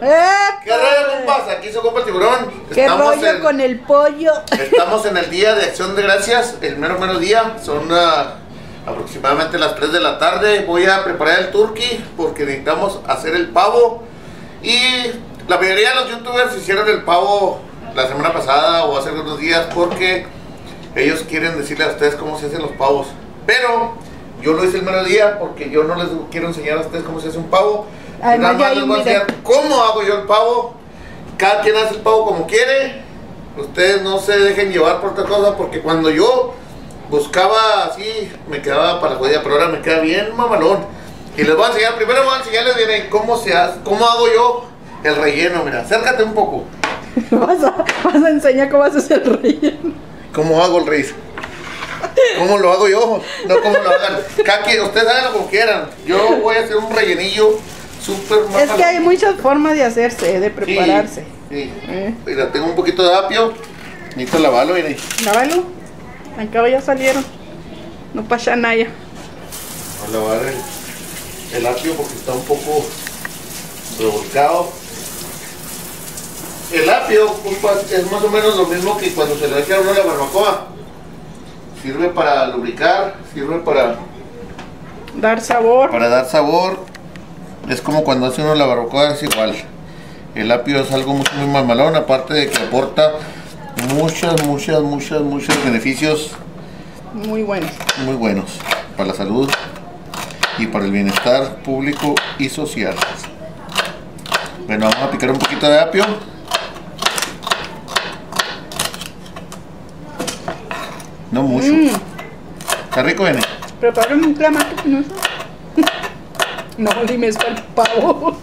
¿Qué rollo, compas? Aquí se compra el tiburón. ¿Qué rollo en, con el pollo? estamos en el día de acción de gracias, el mero mero día. Son ah, aproximadamente las 3 de la tarde. Voy a preparar el turkey porque necesitamos hacer el pavo. Y la mayoría de los youtubers hicieron el pavo la semana pasada o hace unos días porque ellos quieren decirle a ustedes cómo se hacen los pavos. Pero yo lo hice el mero día porque yo no les quiero enseñar a ustedes cómo se hace un pavo. Además, ya mira. enseñar cómo hago yo el pavo. Cada quien hace el pavo como quiere. Ustedes no se dejen llevar por otra cosa porque cuando yo buscaba así me quedaba para la jodida, pero ahora me queda bien mamalón. Y les voy a enseñar, primero voy a enseñarles bien cómo se hace, cómo hago yo el relleno, mira, acércate un poco. Vas a, vas a enseñar cómo haces el relleno. ¿Cómo hago el rey? ¿Cómo lo hago yo? No como lo hagan. Cada quien- ustedes hagan como quieran. Yo voy a hacer un rellenillo súper Es mamalón. que hay muchas formas de hacerse, de prepararse. Sí, sí. Eh. Mira, tengo un poquito de apio. Necesito lavarlo, mira. Lávalo. Acá ya salieron. No pasa nada. Voy a lavar el, el apio porque está un poco revolcado. El apio compa, es más o menos lo mismo que cuando se le echa a uno la barbacoa. Sirve para lubricar, sirve para, Dar sabor. para dar sabor. Es como cuando hace uno la barbacoa, es igual. El apio es algo muy, muy mamalón, aparte de que aporta muchas, muchas, muchas, muchos beneficios Muy bueno. muy buenos para la salud y para el bienestar público y social. Bueno, vamos a picar un poquito de apio. No mucho. Mm, Está rico, Bene. prepárame un clamato con eso. No, dime es para el pavo.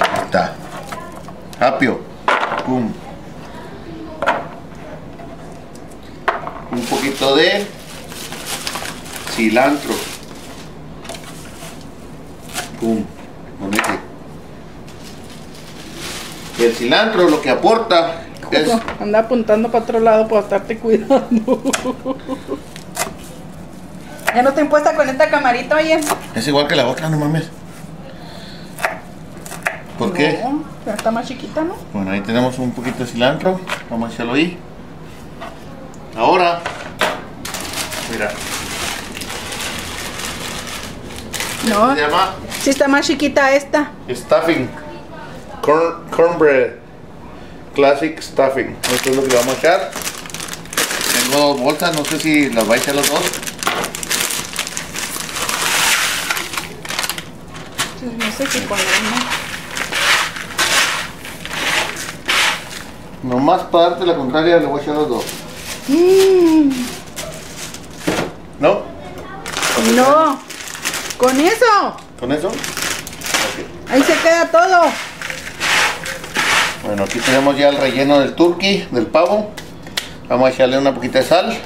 Ahí está. Apio. Pum. Un poquito de cilantro. Pum. Bonete. El cilantro lo que aporta es Anda apuntando para otro lado para estarte cuidando. Ya no te impuesta con esta camarita, oye. Es igual que la otra, no mames. ¿Por qué? Ya está más chiquita, ¿no? Bueno, ahí tenemos un poquito de cilantro. Vamos a echarlo ahí. Ahora, mira, No, se llama sí está más chiquita esta. stuffing. Corn, cornbread. Classic stuffing. Esto es lo que le vamos a echar. Tengo dos bolsas, no sé si las va a echar las dos. No sé qué poner, ¿no? Nomás para darte la contraria, le voy a echar las dos. Mm, ¿No? no, con eso, ¿Con eso? Ahí se queda todo. Bueno, aquí tenemos ya el relleno del turkey, del pavo. Vamos a echarle una poquita de sal.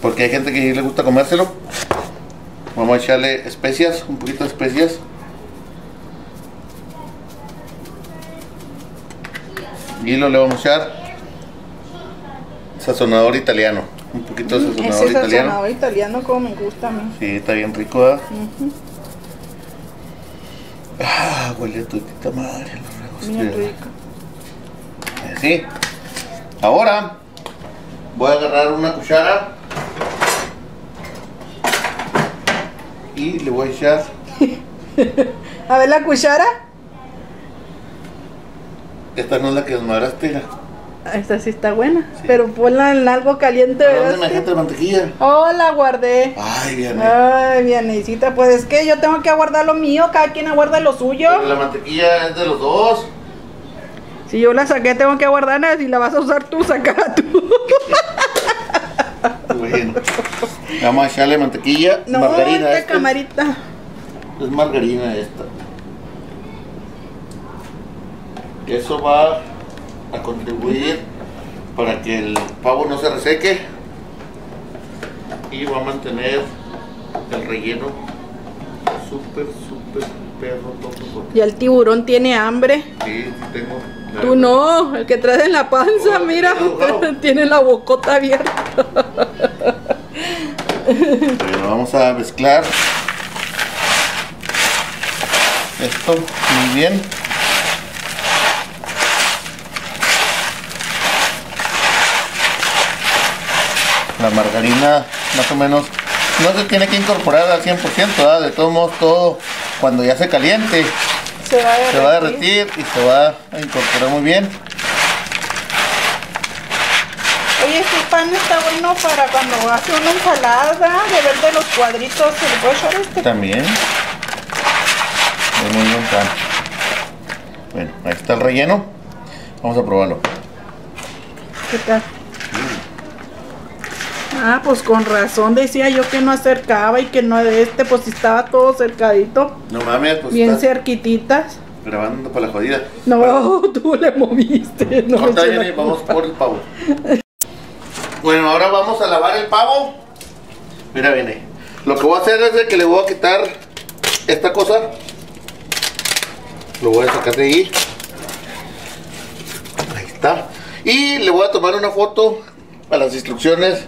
Porque hay gente que le gusta comérselo. Vamos a echarle especias, un poquito de especias. Y lo le vamos a echar sazonador italiano. Un poquito de sazonador Mm, Ese italiano. sazonador italiano como me gusta a mí. Sí, está bien rico. Ujú, Ah, huele a tutita madre. los regos. Sí. Ahora voy a agarrar una cuchara y le voy a echar. A ver la cuchara. Esta no es la que desmadraste. Esta sí está buena. Sí. Pero ponla en algo caliente, ¿A ¿Dónde me dejaste la mantequilla? Oh, la guardé. Ay, bien. Ay, bienecita, pues es que yo tengo que aguardar lo mío, cada quien aguarda lo suyo. Pero la mantequilla es de los dos. Si yo la saqué, tengo que guardarla. Si la vas a usar tú, saca tú. Bueno. Vamos a echarle mantequilla. No, margarina. esta esta. camarita. Es margarina esta. Eso va a contribuir para que el pavo no se reseque y va a mantener el relleno súper, súper perro. Y el tiburón tiene hambre. Sí, sí tengo. Tú no, el que traes en la panza, Oh, mira, tiene la bocota abierta. Bueno, vamos a mezclar esto muy bien. La margarina más o menos no se tiene que incorporar al 100%, ¿verdad? de todos modos todo cuando ya se caliente Se va a derretir. se va a derretir y se va a incorporar muy bien. Oye, este pan está bueno para cuando hace una ensalada, de ver de los cuadritos, ¿se le puede echar este? También. Es muy buen pan. Bueno, ahí está el relleno. Vamos a probarlo. ¿Qué tal? Ah, pues con razón decía yo que no acercaba y que no de este, pues si estaba todo cercadito, No mames, pues bien cerquititas. grabando para la jodida. No, tú le moviste. No, Corta, vamos por el pavo. Bueno, ahora vamos a lavar el pavo. Mira, viene. Lo que voy a hacer es de que le voy a quitar esta cosa. Lo voy a sacar de ahí. Ahí está. Y le voy a tomar una foto a las instrucciones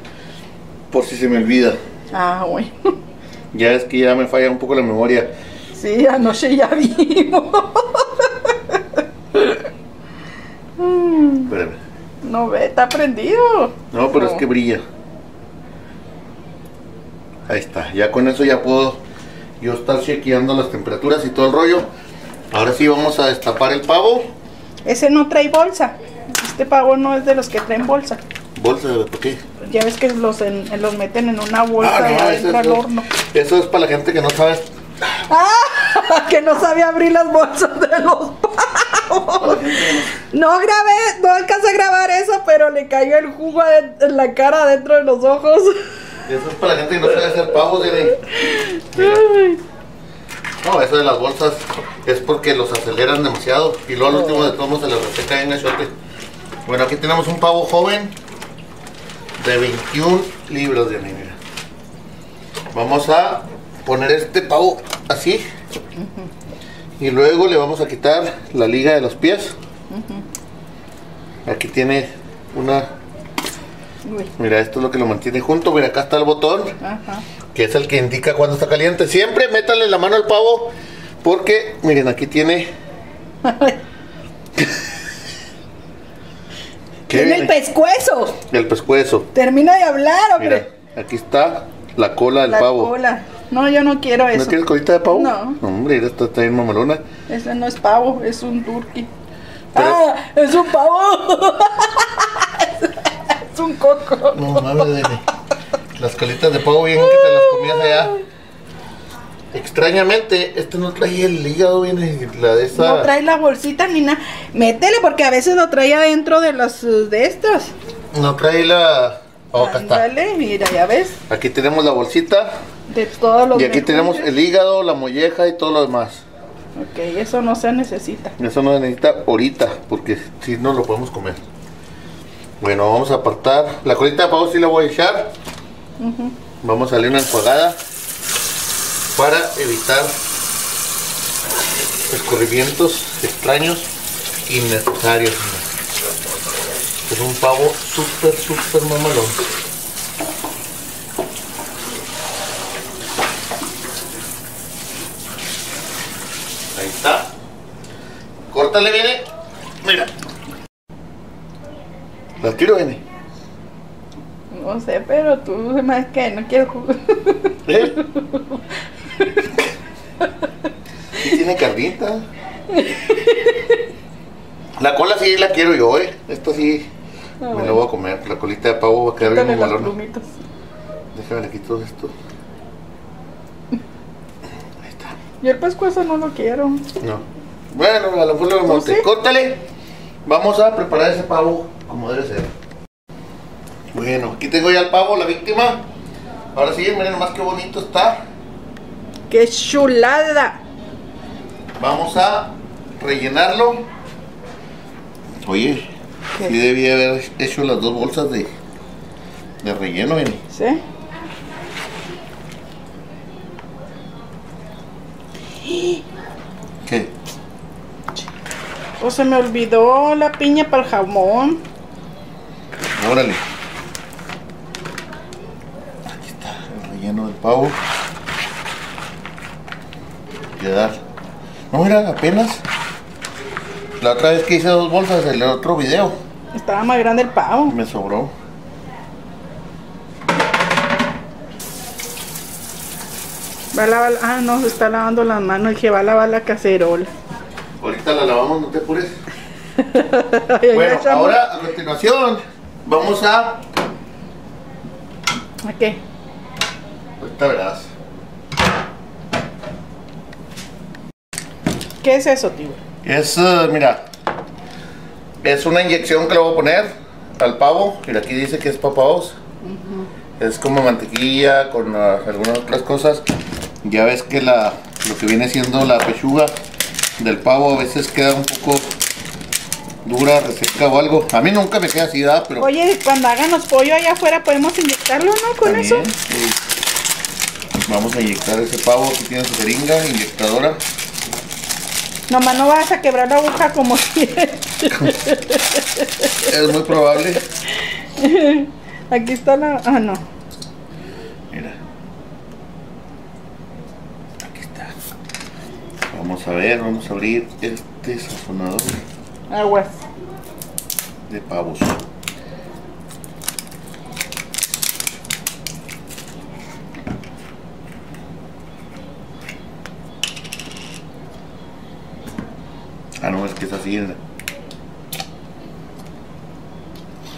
por si se me olvida. Ah, bueno. Ya es que ya me falla un poco la memoria. Sí, anoche ya vimos. Espérame. no ve, está prendido. No, pero es que brilla. Ahí está. Ya con eso ya puedo yo estar chequeando las temperaturas y todo el rollo. Ahora sí vamos a destapar el pavo. Ese no trae bolsa. Este pavo no es de los que traen bolsa. Bolsa, ¿por qué? Ya ves que los, en- los meten en una bolsa y Ah, no, eso, adentro al horno. eso es para la gente que no sabe. ¡Ah! Que no sabía abrir las bolsas de los pavos. No grabé, no alcancé a grabar eso, pero le cayó el jugo en la cara dentro de los ojos. Eso es para la gente que no sabe hacer pavos. Ay, No, eso de las bolsas es porque los aceleran demasiado. Y luego al último de todos se les reseca en gachote. Bueno, aquí tenemos un pavo joven de 21 libras de mira. Vamos a poner este pavo así. Y luego le vamos a quitar la liga de los pies. Aquí tiene una... uy, Mira, esto es lo que lo mantiene junto. Mira, acá está el botón que es el que indica cuando está caliente. Siempre métanle la mano al pavo, porque miren, aquí tiene. ¿Qué Tiene el viene? pescuezo. El pescuezo. Termina de hablar, Mira, hombre. aquí está la cola del La pavo. cola. No, yo no quiero ¿No eso. tienes colita de pavo? No. Hombre, mira, esta está bien mamalona. Ese no es pavo, es un turkey. Pero- ¡Ah! ¡Es un pavo! es un coco. No mames. Las colitas de pavo bien que te las comías allá. Extrañamente, este no trae el hígado, viene la de esa. No trae la bolsita ni nada. Métele porque a veces lo trae adentro de las eh, de estas. No trae la. Oh, acá está. Mira, ya ves. Aquí tenemos la bolsita. De todos los Y aquí tenemos el hígado, la molleja y todo lo demás. Ok, eso no se necesita. Eso no se necesita ahorita, porque si no lo podemos comer. Bueno, vamos a apartar. La colita de pavo sí la voy a echar. Vamos a darle una enjuagada para evitar escurrimientos extraños innecesarios. Es un pavo súper, súper mamalón. Ahí está. Córtale, viene. Mira. La tiro, viene. No sé, pero tú hace que no quiero jugar. ¿Eh? Sí tiene carnita. La cola sí la quiero yo, eh. Esta sí Ah, me bueno. la voy a comer. La colita de pavo va a quedar bien plumitas. Déjame aquí todo esto. Ahí está. Yo el pescuezo no lo quiero. No. Bueno, a lo mejor lo ¿Tú monte. sí? Córtale. Vamos a preparar ese pavo como debe ser. Bueno, aquí tengo ya el pavo, la víctima. Ahora sí, miren nomás qué bonito está. ¡Qué chulada! Vamos a rellenarlo. Oye, ¿Qué? sí debía haber hecho las dos bolsas de, de relleno, miren. ¿Sí? O se me olvidó la piña para el jamón. Órale. Aquí está el relleno del pavo. No, mira, apenas. La otra vez que hice dos bolsas del otro video, Estaba más grande el pavo. me sobró. Va a lavar. Ah, no, se está lavando las manos. Dije, va a lavar la cacerola. Ahorita la lavamos, no te apures. Bueno, ahora a continuación vamos a. ¿A qué? Ahorita verás. ¿Qué es eso, tío? Es, eh, mira, es una inyección que le voy a poner al pavo. Mira, aquí dice que es para pavos. Es como mantequilla con ah, algunas otras cosas. Ya ves que la, lo que viene siendo la pechuga del pavo a veces queda un poco dura, reseca o algo. A mí nunca me queda así, ¿verdad? Pero Oye, cuando hagan los pollos allá afuera, ¿podemos inyectarlo, no? Con también, eso. sí. Vamos a inyectar ese pavo. Aquí tiene su jeringa, inyectadora. Nomás no vas a quebrar la aguja como siempre. Es muy probable. Aquí está la. Ah, no. Mira. Aquí está. Vamos a ver, vamos a abrir este sazonador Aguas. de pavos. Ah, no, es que es así.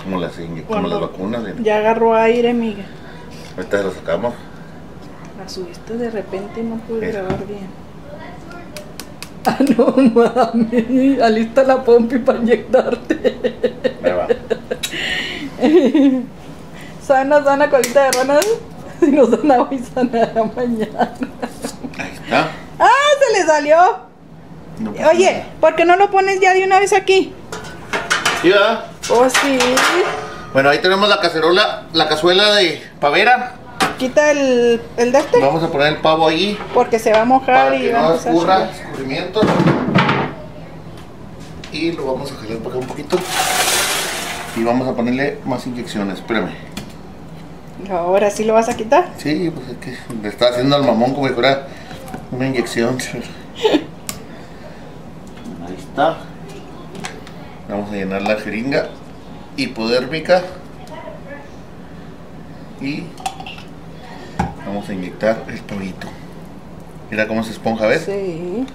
Como las, como las vacunas. Ya agarró aire, amiga. Ahorita lo sacamos. La subiste de repente y no pude grabar bien. Ah, no mami. Alista la pompi para inyectarte. Ahí va. Sana, sana, colita de ranas. Si no sana hoy, sanará mañana. Ahí está. ¡Ah! Se le salió. No Oye, nada. ¿por qué no lo pones ya de una vez aquí? ¿Sí, verdad? Oh, sí. Bueno, ahí tenemos la cacerola, la cazuela de pavera. Quita el, el de este. Vamos a poner el pavo ahí Porque se va a mojar para y que va a no a escurra escurrimiento. Y lo vamos a jalar para acá un poquito. Y vamos a ponerle más inyecciones. Espérame. Ahora sí lo vas a quitar. Sí, pues es que le está haciendo al mamón como si fuera una inyección. Está. Vamos a llenar la jeringa hipodérmica. Y vamos a inyectar el pavito. Mira cómo se esponja, ¿ves? Sí.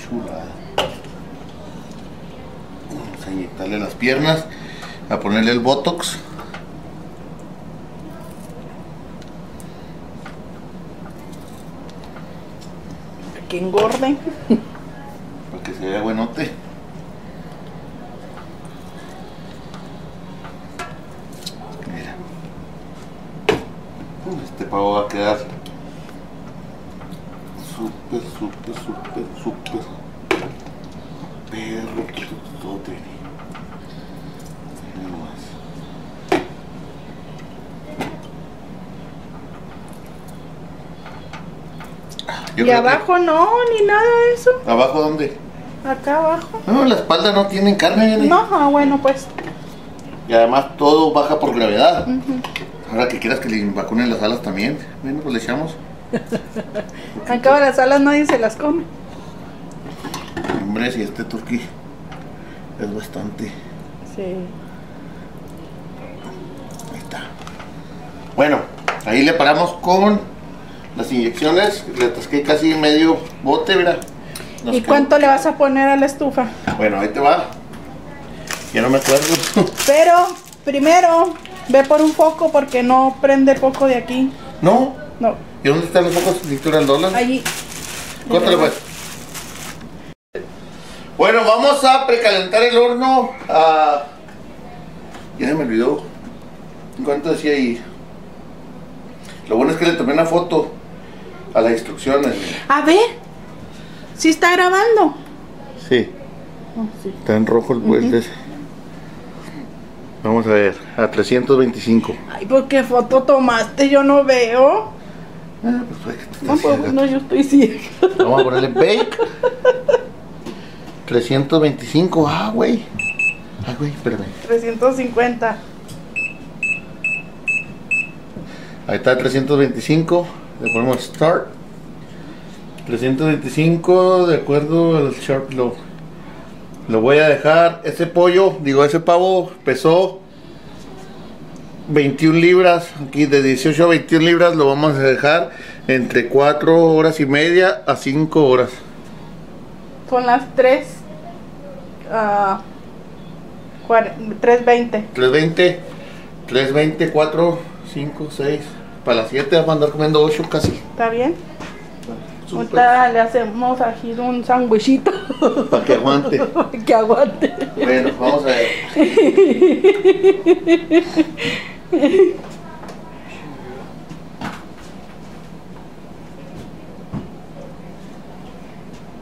Chulada. Vamos a inyectarle las piernas, a ponerle el botox. Que engorde. Para que se vea buenote. Mira. Este pavo va a quedar súper, súper, súper, súper perro totote. Mira nomás. Yo y que- abajo no, ni nada de eso. ¿Abajo dónde? Acá abajo. No, la espalda no tiene carne. No, ah, bueno, pues. Y además todo baja por gravedad. Ahora que quieras que le vacunen las alas también. Bueno, pues le echamos. Acá las alas nadie se las come. Hombre, si este turqui es bastante. Sí. Ahí está. Bueno, ahí le paramos con las inyecciones. Le atasqué casi medio bote, mira. Nos ¿Y cuánto le vas a poner a la estufa? Bueno, ahí te va. Ya no me acuerdo. Pero, primero, ve por un foco porque no prende el foco de aquí. no. No, ¿Y dónde están los focos de cintura al dólar? allí. Córtale pues. Bueno, vamos a precalentar el horno a... Ya se me olvidó. ¿Cuánto decía ahí? Lo bueno es que le tomé una foto a las instrucciones. A ver, si está grabando. Sí, Oh, sí. está en rojo el ese. Vamos a ver, a 325. Ay, ¿por qué foto tomaste? Yo no veo. Ah, pues te No, pues, no, yo estoy ciega. Vamos a ponerle bake. 325. Ah, güey. Ay, güey, espérame. 350. Ahí está 325. Le ponemos start. 325 de acuerdo al sharp low. Lo voy a dejar. Ese pollo, digo, ese pavo pesó 21 libras. Aquí de 18 a 21 libras lo vamos a dejar entre 4 horas y media a 5 horas. Son las 3. ah, cuare- 320. 320, 320, 4, 5, 6. Para las 7 vamos a andar comiendo 8 casi. ¿Está bien? Ahorita le hacemos aquí un sandwichito Para que aguante. que aguante. Bueno, vamos a ver.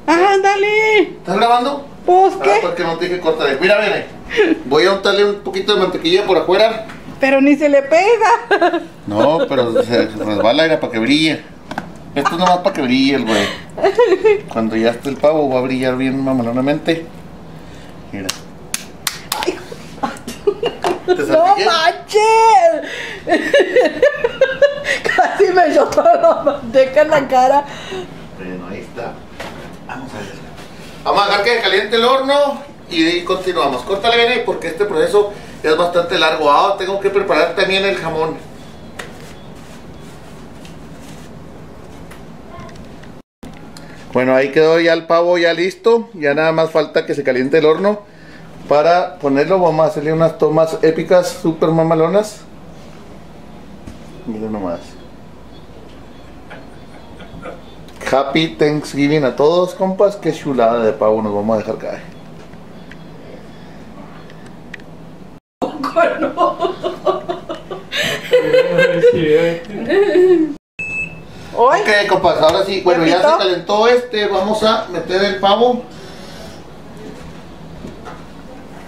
¡Ándale! ¿Estás grabando? Pues Ah, qué. porque no te dije cortar. Mira, viene. Voy a untarle un poquito de mantequilla por afuera. Pero ni se le pega. No, pero se resbala era para que brille. Esto es nomás para que brille el güey. Cuando ya esté el pavo va a brillar bien mamalonamente. Mira. ¿Te ¡No manches! Casi me toda la manteca en la cara. Bueno, ahí está. Vamos a ver. Vamos a dejar que caliente el horno y continuamos. Córtale bien ahí porque este proceso es bastante largo. Ahora tengo que preparar también el jamón. Bueno, ahí quedó ya el pavo ya listo. Ya nada más falta que se caliente el horno. Para ponerlo vamos a hacerle unas tomas épicas, super mamalonas. Miren nomás. Happy Thanksgiving a todos, compas. Qué chulada de pavo nos vamos a dejar caer. Hoy, Ok, compas, ahora sí. Bueno, ya se calentó este. Vamos a meter el pavo.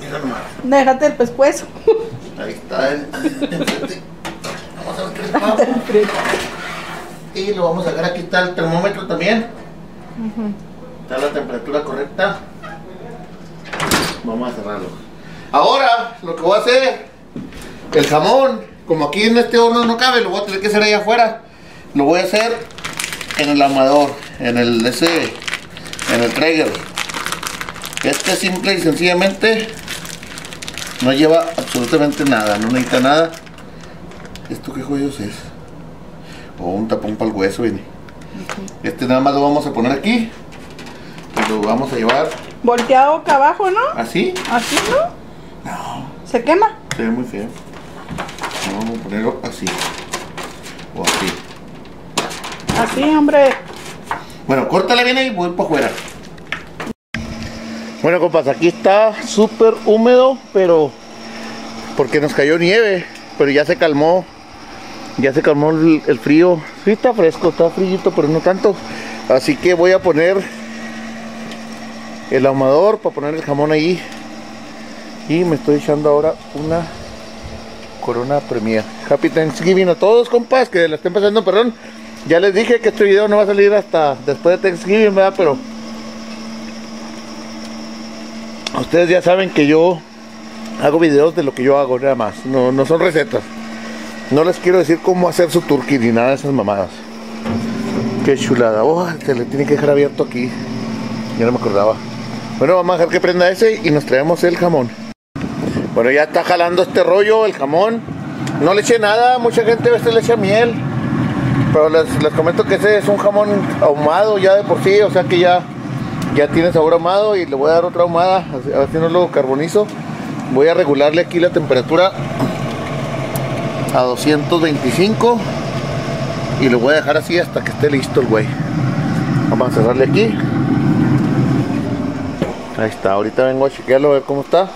Mira nomás. déjate el pescuezo. Ahí está el. Vamos a meter el pavo. Y lo vamos a sacar. Aquí está el termómetro también. Está la temperatura correcta. Vamos a cerrarlo. Ahora, lo que voy a hacer, el jamón, como aquí en este horno no cabe, lo voy a tener que hacer allá afuera. Lo voy a hacer en el amador, en el ese, en el Traeger. Este simple y sencillamente no lleva absolutamente nada, no necesita nada. ¿Esto qué joyos es? O un tapón para el hueso, viene. Este nada más lo vamos a poner aquí. Y lo vamos a llevar Volteado boca abajo, ¿no? así. Así, ¿no? ¿Se quema? se ve muy feo. Vamos a ponerlo así. O así. Así, hombre. Bueno, córtale bien ahí, voy para afuera. Bueno, compas, aquí está súper húmedo, pero porque nos cayó nieve, pero ya se calmó. Ya se calmó el, el frío. Sí, está fresco, está frillito, pero no tanto. Así que voy a poner el ahumador para poner el jamón ahí. Y me estoy echando ahora una Corona Premier. Happy Thanksgiving a todos, compas, que la estén pasando, perdón. Ya les dije que este video no va a salir hasta después de Thanksgiving, ¿verdad? Pero ustedes ya saben que yo hago videos de lo que yo hago, nada más. No, no son recetas. No les quiero decir cómo hacer su turkey ni nada de esas mamadas. Qué chulada. Oh, se le tiene que dejar abierto aquí. Ya no me acordaba. Bueno, vamos a dejar que prenda ese y nos traemos el jamón. Bueno, ya está jalando este rollo, el jamón. No le eché nada, mucha gente a veces le echa miel. Pero les, les comento que ese es un jamón ahumado ya de por sí, o sea que ya, ya tiene sabor ahumado y le voy a dar otra ahumada, a ver si no lo carbonizo. Voy a regularle aquí la temperatura a 225 y lo voy a dejar así hasta que esté listo el güey. Vamos a cerrarle aquí. Ahí está, ahorita vengo a chequearlo a ver cómo está.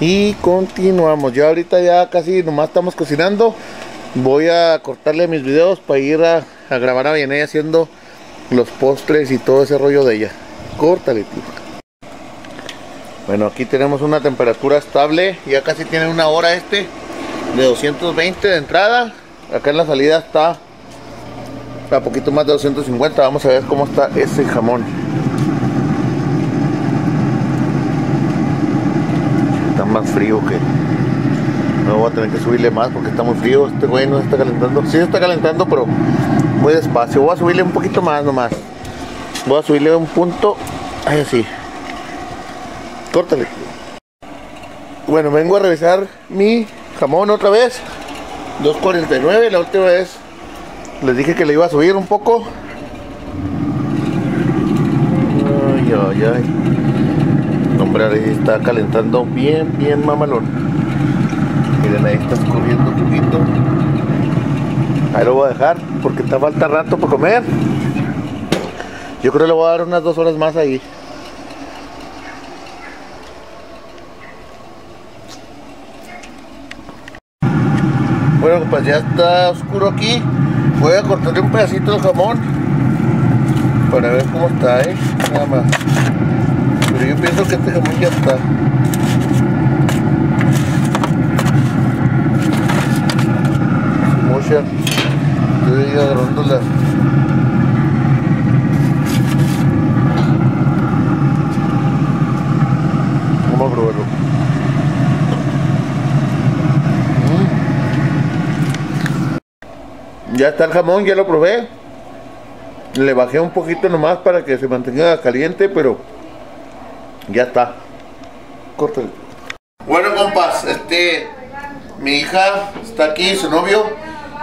Y continuamos. Ya ahorita ya casi nomás estamos cocinando. Voy a cortarle mis videos para ir a, grabar a Vianey haciendo los postres y todo ese rollo de ella. Córtale, tío. Bueno, aquí tenemos una temperatura estable. Ya casi tiene una hora este. De 220 de entrada. Acá en la salida está a poquito más de 250. Vamos a ver cómo está ese jamón. Está más frío que... No voy a tener que subirle más porque está muy frío. Este güey no se está calentando. Sí se está calentando, pero muy despacio. Voy a subirle un poquito más nomás. Voy a subirle un punto. Así. Córtale. Bueno, vengo a revisar mi jamón otra vez. 2.49. La última vez les dije que le iba a subir un poco. Ay, ay. Hombre, ahí está calentando bien, bien mamalón. Miren, ahí está escurriendo un poquito. Ahí lo voy a dejar porque está falta rato para comer. Yo creo que le voy a dar unas dos horas más ahí. Bueno, pues ya está oscuro aquí. Voy a cortarle un pedacito de jamón para ver cómo está, ¿eh? Nada más. Pero yo pienso que este jamón ya está. Mucha. Estoy agarrando la. Vamos a probarlo. Ya está el jamón, ya lo probé. Le bajé un poquito nomás para que se mantenga caliente, pero ya está. Córtale. Bueno, compas, este, mi hija está aquí, su novio,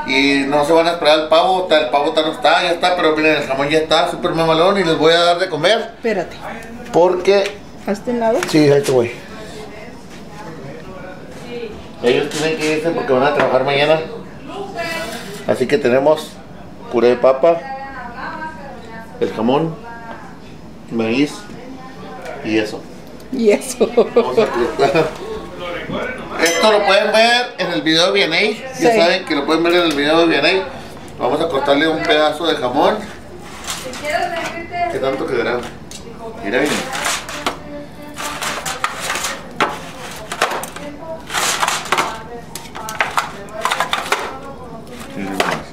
y no se van a esperar el pavo, el pavo ta- no está, ya está, pero miren, el jamón ya está, súper mamalón, y les voy a dar de comer, Espérate. porque, ¿A este lado? sí, ahí te voy. Ellos tienen que irse porque van a trabajar mañana. Así que tenemos puré de papa, el jamón, maíz y eso. Y eso. Vamos a cortar. Esto lo pueden ver en el video de B&A. Ya Sí. saben que lo pueden ver en el video de B&A. Vamos a cortarle un pedazo de jamón. ¿Qué tanto quedará? Mira bien. Mira nomás.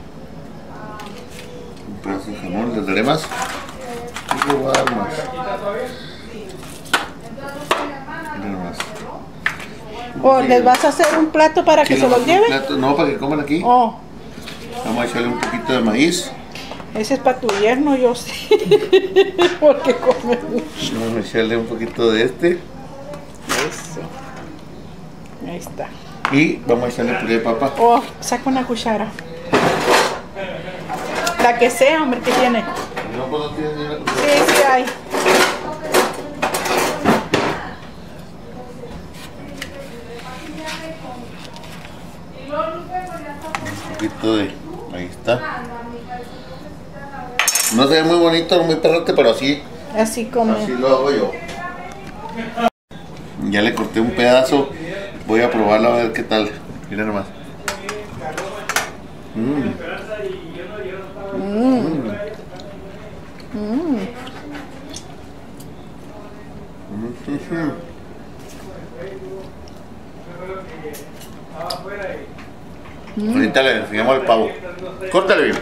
Un pedazo de jamón, ¿les daré más? Sí, le voy a dar más. Mira nomás. ¿O les vas a hacer un plato para que se ¿Quieren los lleven? No, para que coman aquí. Oh, Vamos a echarle un poquito de maíz. ese es para tu yerno, yo sé. Porque come mucho. Vamos a echarle un poquito de este. Eso. Ahí está. Y vamos a echarle puré de papa. Oh, saca una cuchara. La que sea, hombre, que tiene. No, pues no tiene ni una Sí, cuchara. sí hay. Un poquito de. Ahí está. No se ve muy bonito, muy perrote, pero así, Así come. así lo hago yo. Ya le corté un pedazo. Voy a probarlo a ver qué tal. Mira nomás. Mm. Mm. Ahorita le enseñamos el pavo. Córtale bien.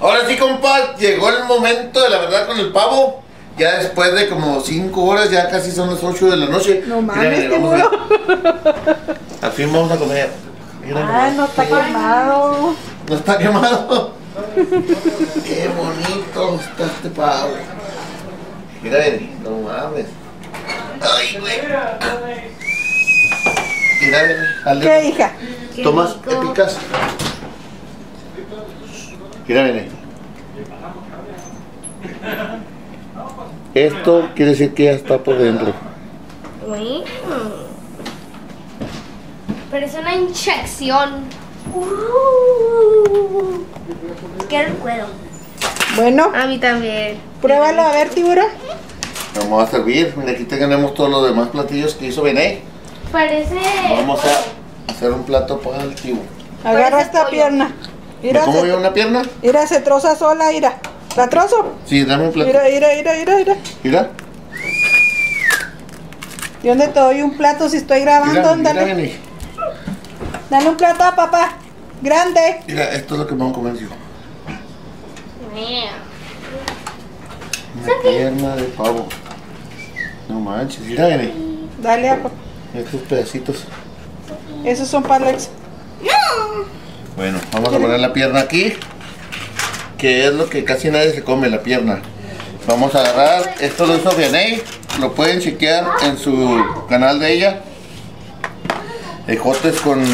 Ahora sí, compa, llegó el momento de la verdad con el pavo. Ya después de como 5 horas, ya casi son las 8 de la noche. No mames, qué vamos a- duro. Al fin vamos a comer. Mira Ah, nomás. no está quemado. No está quemado. Qué bonito está este pavo. Mira, no mames. Ay, güey. ¿Qué, hija? Tomas, te picas. Mira, ven. Esto quiere decir que ya está por dentro. Pero es una inyección. Uh, Quiero el cuero. Bueno, A mí también. pruébalo a ver, tiburón. Vamos a servir. Mira, aquí tenemos todos los demás platillos que hizo Bené. Parece. Vamos a hacer un plato para el tío. Agarra esta pollo. pierna. ¿Me Mira, como yo una pierna? mira, se troza sola, mira. ¿La trozo? Sí, dame un plato. Mira, mira, mira, mira, mira. Mira. ¿Y dónde te doy un plato si estoy grabando? Mira. Beni. Dale un plato a papá. Grande. Mira, esto es lo que vamos a comer yo. Mira. Una pierna de pavo. No manches, mira. Dale a papá. Estos pedacitos. Esos son para Alex. Bueno, vamos a poner la pierna aquí. Que es lo que casi nadie se come, la pierna. Vamos a agarrar, esto lo hizo Vianey. Lo pueden chequear en su canal de ella. Ejotes con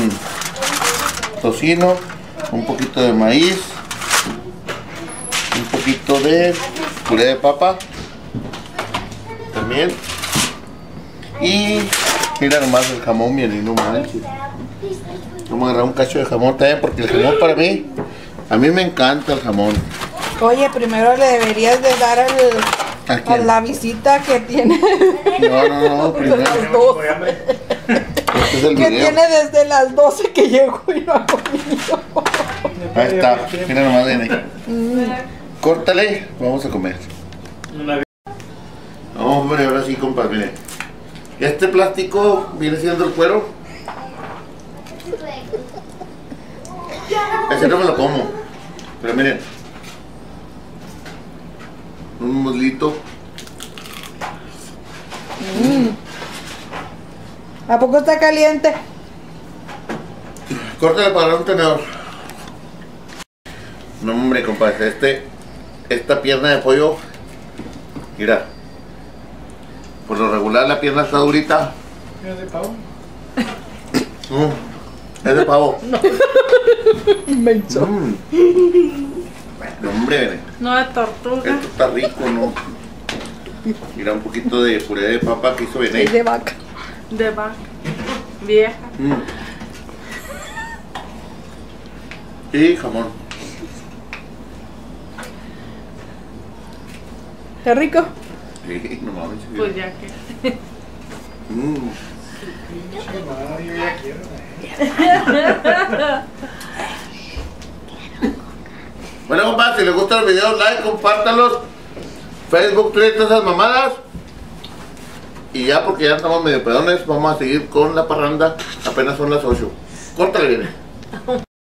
tocino, un poquito de maíz, un poquito de puré de papa. También. Y mira nomás el jamón, bien, no manches. Vamos a agarrar un cacho de jamón también porque el jamón para mí, a mí me encanta el jamón. Oye, primero le deberías de dar al, ¿A la visita que tiene. No, no, no, primero. Este es el Que video. tiene desde las 12 que llegó y no ha comido. Ahí está, mira nomás, viene. Córtale, vamos a comer. Hombre, ahora sí, compa, mire. Este plástico viene siendo el cuero. Ese no me lo como. Pero miren. Un muslito. ¿A poco está caliente? Córtale para un tenedor. No, hombre, compadre, este, esta pierna de pollo, mira, por lo regular la pierna está durita. Mm, es de pavo. Inmenso. Mm. No, hombre, No de tortuga. esto está rico, ¿no? Mira, un poquito de puré de papa que hizo Es Beney. de vaca. De vaca. Vieja. Mm. Y jamón. ¿Está rico? Sí, no mames. Pues ya que. Mm. Bueno, compadre, si les gustan los videos, like, compártanlos. Facebook, Twitter, esas mamadas. Y ya, porque ya estamos medio pedones, vamos a seguir con la parranda. Apenas son las 8. Córtale, viene.